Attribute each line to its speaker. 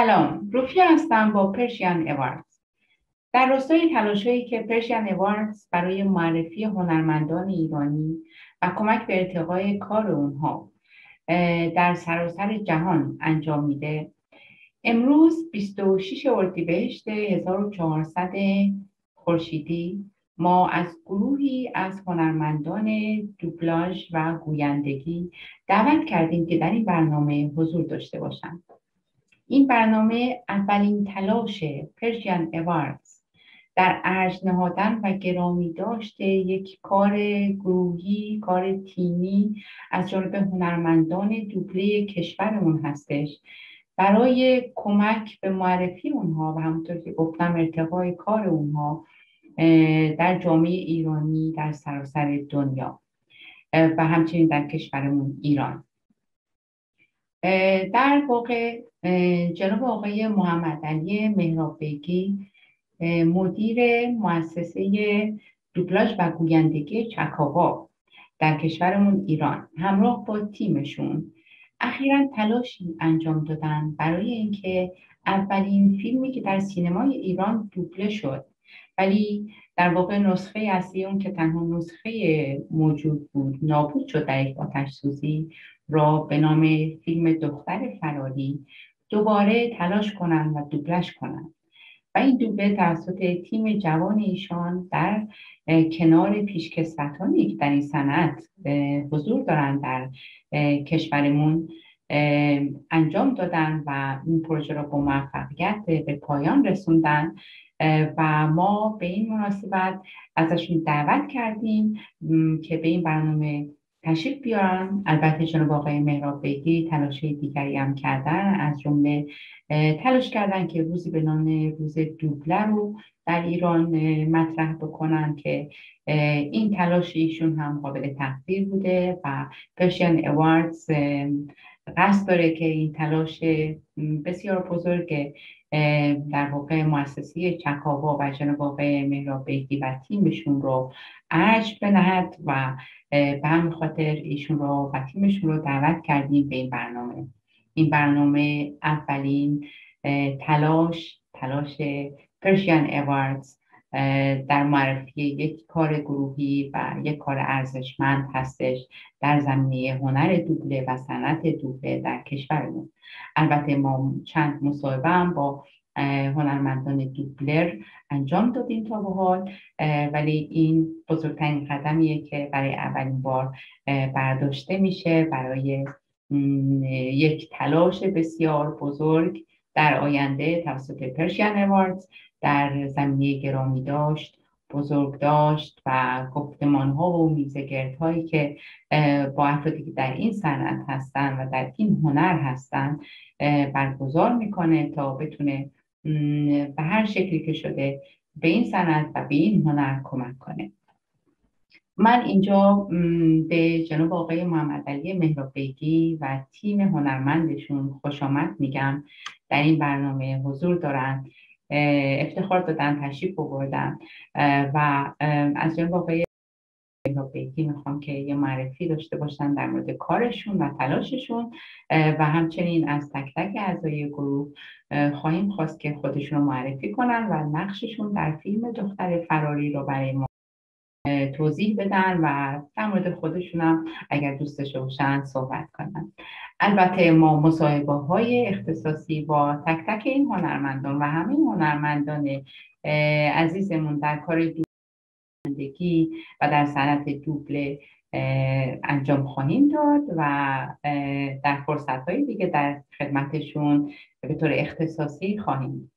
Speaker 1: سلام. روفیا هستم با پرشین اواردز در راستای تلاشهایی که پرشین اواردز برای معرفی هنرمندان ایرانی و کمک به ارتقای کار اونها در سراسر جهان انجام میده. امروز 26 اردیبهشت 1400 خورشیدی. ما از گروهی از هنرمندان دوبلاژ و گویندگی دعوت کردیم که در این برنامه حضور داشته باشند. این برنامه اولین تلاش پرژین اواردز در ارج نهادن و گرامی داشته. یک کار گروهی کار تیمی از جانب هنرمندان دوبله کشورمون هستش. برای کمک به معرفی اونها و همونطور که گفتم ارتقای کار اونها در جامعه ایرانی در سراسر دنیا و همچنین در کشورمون ایران. در واقع جناب آقای محمد علی مهرابگی مدیر مؤسسه دوبلاژ و گویندگی چکاوا در کشورمون ایران. همراه با تیمشون اخیرا تلاشی انجام دادن برای اینکه اولین فیلمی که در سینمای ایران دوبله شد. ولی در واقع نسخه اصلی اون که تنها نسخه موجود بود نابود شد در یک آتش سوزی را به نام فیلم دختر فراری دوباره تلاش کنند و دوبلش کنند. و این دوبله توسط تیم جوان ایشان در کنار پیشکسوتانی که در این صنعت حضور دارند در کشورمون انجام دادن و این پروژه را با موفقیت به پایان رسوندن و ما به این مناسبت ازشون دعوت کردیم که به این برنامه تشریف بیارن. البته جناب آقای مهراب بیگی تلاش دیگری هم کردن از جمله تلاش کردن که روزی به نام روز دوبله رو در ایران مطرح بکنن که این تلاش ایشون هم قابل تقدیر بوده و پرشین اواردز قصد داره که این تلاش بسیار بزرگ در واقع مؤسسه چکاوا و جناب آقای مهرابیگی و تیمشون رو ارج بنهد و به همین خاطر ایشون رو و تیمشون رو دعوت کردیم به این برنامه. این برنامه اولین تلاش تلاش پرشین اواردز در معرفی یک کار گروهی و یک کار ارزشمند هستش در زمینه هنر دوبله و صنعت دوبله در کشورمون. البته ما چند مصاحبه هم با هنرمندان دوبلر انجام دادیم تا به حال ولی این بزرگترین قدمیه که برای اولین بار برداشته میشه برای یک تلاش بسیار بزرگ در آینده توسط پرشین اواردز در زمینه گرامی داشت بزرگ داشت و گفتمان ها و میزگرد هایی که با افرادی که در این صنعت هستن و در این هنر هستن برگزار می‌کنه تا بتونه به هر شکلی که شده به این صنعت و به این هنر کمک کنه. من اینجا به جناب آقای محمد علی مهرابیگی و تیم هنرمندشون خوش آمد میگم. در این برنامه حضور دارن. افتخار دادن تشریف بردن و از جناب آقای بیتی می‌خوام که یه معرفی داشته باشن در مورد کارشون و تلاششون. و همچنین از تک تک اعضای گروه خواهیم خواست که خودشون رو معرفی کنن و نقششون در فیلم دختر فراری رو برای ما توضیح بدن و در مورد خودشون هم اگر دوست باشن صحبت کنن. البته ما مصاحبه های اختصاصی با تک تک این هنرمندان و همین هنرمندان عزیزمون در کار زندگی و در صنعت دوبله انجام خواهیم داد و در فرصت های دیگه در خدمتشون به طور اختصاصی خواهیم